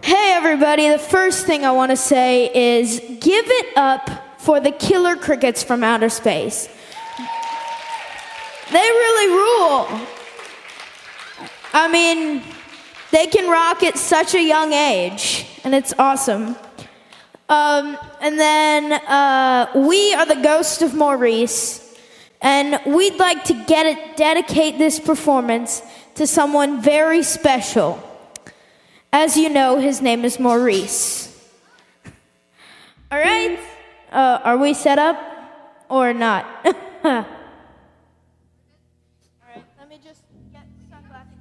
Hey, everybody. The first thing I want to say is give it up for the killer crickets from outer space. They really rule. I mean, they can rock at such a young age, and it's awesome. Um, and then uh, we are the ghost of Maurice, and we'd like to get it, dedicate this performance to someone very special. As you know, his name is Maurice. All right, uh, are we set up or not? All right, let me just get sunglasses.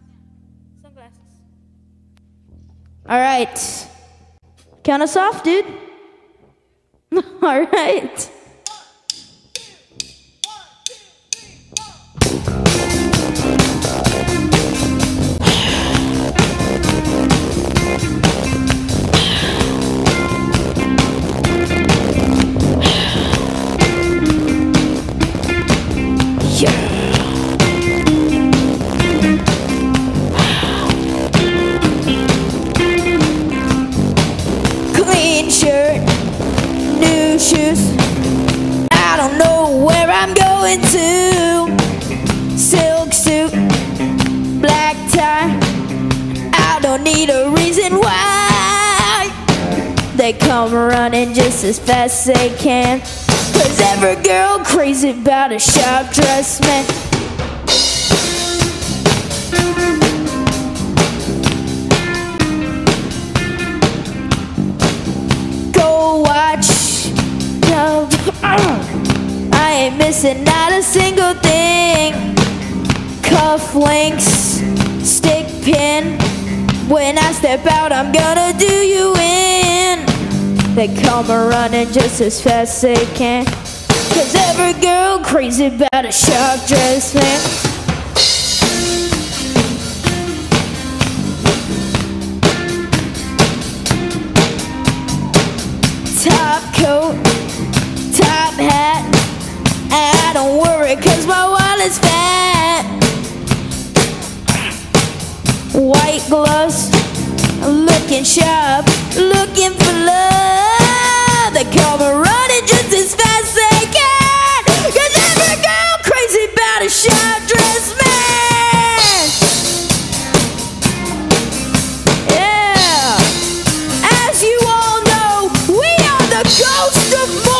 Sunglasses. All right, count us off, dude. All right. Shoes. I don't know where I'm going to. Silk suit, black tie. I don't need a reason why. They come running just as fast as they can. Cause every girl crazy about a sharp dressed man. Missing not a single thing. Cufflinks, stick pin. When I step out, I'm gonna do you in. They come running just as fast as they can. Cause every girl crazy about a sharp dressed man. top coat, it cause my wallet's fat. White gloves, looking sharp, looking for love. They come running just as fast as they can. Cause every girl crazy about a sharp dressed man. Yeah, as you all know, we are the ghosts of